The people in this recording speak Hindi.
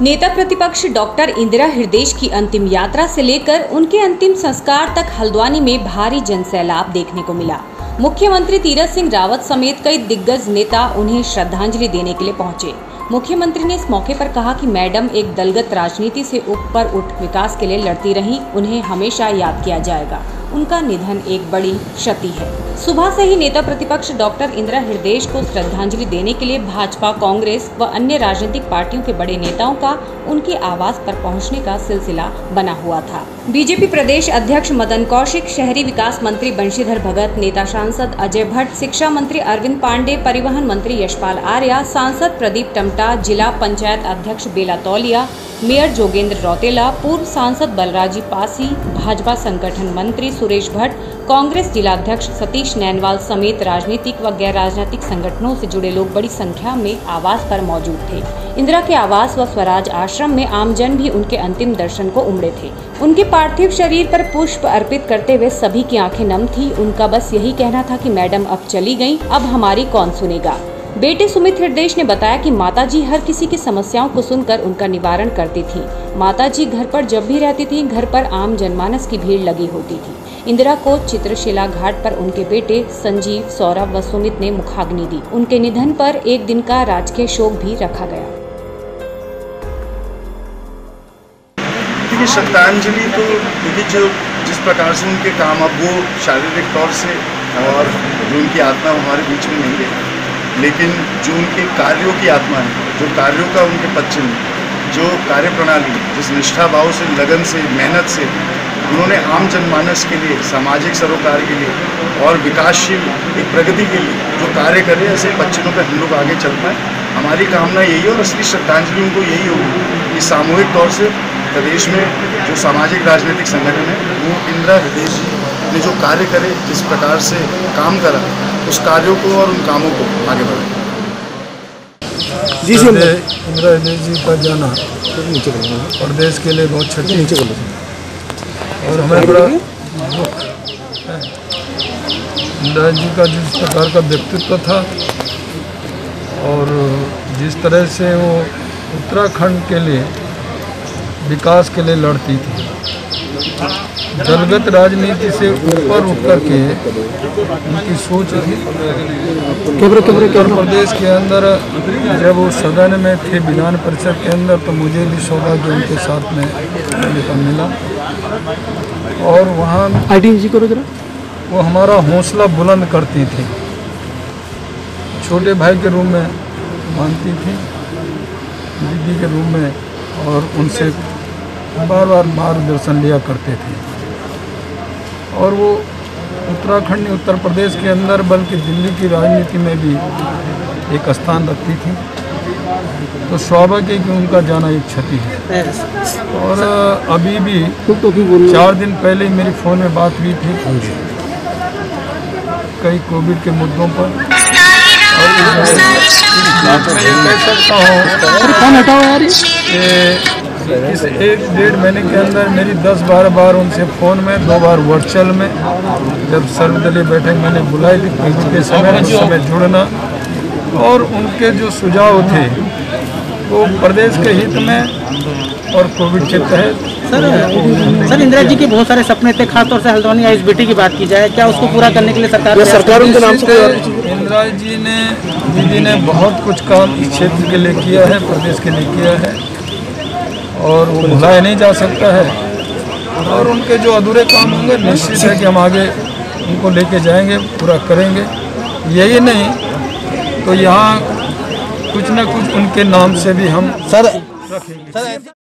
नेता प्रतिपक्ष डॉक्टर इंदिरा हृदयेश की अंतिम यात्रा से लेकर उनके अंतिम संस्कार तक हल्द्वानी में भारी जनसैलाब देखने को मिला। मुख्यमंत्री तीरथ सिंह रावत समेत कई दिग्गज नेता उन्हें श्रद्धांजलि देने के लिए पहुँचे। मुख्यमंत्री ने इस मौके पर कहा कि मैडम एक दलगत राजनीति से ऊपर उठ विकास के लिए लड़ती रहीं, उन्हें हमेशा याद किया जाएगा। उनका निधन एक बड़ी क्षति है। सुबह से ही नेता प्रतिपक्ष डॉक्टर इंदिरा हृदयेश को श्रद्धांजलि देने के लिए भाजपा, कांग्रेस व अन्य राजनीतिक पार्टियों के बड़े नेताओं का उनके आवास पर पहुँचने का सिलसिला बना हुआ था। बीजेपी प्रदेश अध्यक्ष मदन कौशिक, शहरी विकास मंत्री बंशीधर भगत, नेता सांसद अजय भट्ट, शिक्षा मंत्री अरविंद पांडे, परिवहन मंत्री यशपाल आर्या, सांसद प्रदीप टमटा, जिला पंचायत अध्यक्ष बेला तौलिया, मेयर जोगेंद्र रौतेला, पूर्व सांसद बलराजी पासी, भाजपा संगठन मंत्री सुरेश भट्ट कांग्रेस जिलाध्यक्ष सतीश नैनवाल समेत राजनीतिक व गैर राजनीतिक संगठनों से जुड़े लोग बड़ी संख्या में आवास पर मौजूद थे। इंदिरा के आवास व स्वराज आश्रम में आमजन भी उनके अंतिम दर्शन को उमड़े थे। उनके पार्थिव शरीर पर पुष्प अर्पित करते हुए सभी की आँखें नम थी। उनका बस यही कहना था कि मैडम अब चली गईं, अब हमारी कौन सुनेगा? बेटे सुमित हृदयेश ने बताया कि माताजी हर किसी की समस्याओं को सुनकर उनका निवारण करती थी। माताजी घर पर जब भी रहती थी, घर पर आम जनमानस की भीड़ लगी होती थी। इंदिरा को चित्रशिला घाट पर उनके बेटे संजीव, सौरभ व सुमित ने मुखाग्नि दी। उनके निधन पर एक दिन का राजकीय शोक भी रखा गया। श्रद्धांजलि तो देखिए, जो जिस प्रकार से उनके काम, अब वो शारीरिक तौर से और जो उनकी आत्मा हमारे बीच में नहीं है। लेकिन जो उनके कार्यों की आत्मा है, जो कार्यों का उनके पश्चिम जो कार्य प्रणाली जिस निष्ठा भाव से, लगन से, मेहनत से, उन्होंने आम जनमानस के लिए, सामाजिक सरोकार के लिए और विकासशील एक प्रगति के लिए जो कार्य करे, ऐसे बच्चों पर हम लोग आगे चल पाए। हमारी कामना यही है और असली श्रद्धांजलि उनको यही होगी कि सामूहिक तौर से प्रदेश में जो सामाजिक राजनीतिक संगठन है, वो इंदिरा हृदय जी ने जो कार्य करे जिस प्रकार से काम करा उस कार्यों को और उन कामों को आगे बढ़ाए। जी जी इंदिरा हृदय जी का जाना। नीचे करो प्रदेश के लिए बहुत क्षति। नीचे करो और हमें बड़ा दुख है। इंदिरा जी का जिस प्रकार का व्यक्तित्व था और जिस तरह से वो उत्तराखंड के लिए विकास के लिए लड़ती थी दलगत राजनीति से ऊपर उठ कर के उनकी सोच थी। कैमरे कैमरे उत्तर प्रदेश के अंदर जब वो सदन में थे विधान परिषद के अंदर तो मुझे भी सौभाग्य उनके साथ में मिला। और वहाँ आई करो जरा। वो हमारा हौसला बुलंद करती थी। छोटे भाई के रूम में मानती थी दीदी के रूम में और उनसे बार बार मार्गदर्शन लिया करते थे। और वो उत्तराखंड उत्तर प्रदेश के अंदर बल्कि दिल्ली की राजनीति में भी एक स्थान रखती थी। तो स्वाभाविक है कि उनका जाना एक क्षति है। और अभी भी चार दिन पहले ही मेरी फ़ोन में बात हुई थी। कई कोविड के मुद्दों पर। और मैं कह सकता हूँ इस एक डेढ़ महीने के अंदर मेरी दस बारह बार उनसे फ़ोन में दो बार वर्चुअल में। जब सर्वदलीय बैठक मैंने बुलाई थी कोविड के समय उस समय जुड़ना। और उनके जो सुझाव थे वो प्रदेश के हित में और कोविड के तहत सर सर इंदिरा जी के बहुत सारे सपने थे खासतौर से हल्द्वानी आइस बेटी की बात की जाए। क्या उसको पूरा करने के लिए सरकार सरकार उनके नाम से इंदिरा जी ने दीदी ने बहुत कुछ काम इस क्षेत्र के लिए किया है प्रदेश के लिए किया है। और वो भुलाया नहीं जा सकता है। और उनके जो अधूरे काम होंगे निश्चित है कि हम आगे उनको लेके जाएँगे पूरा करेंगे। यही नहीं तो यहाँ कुछ ना कुछ उनके नाम से भी हम सर रखेंगे। सर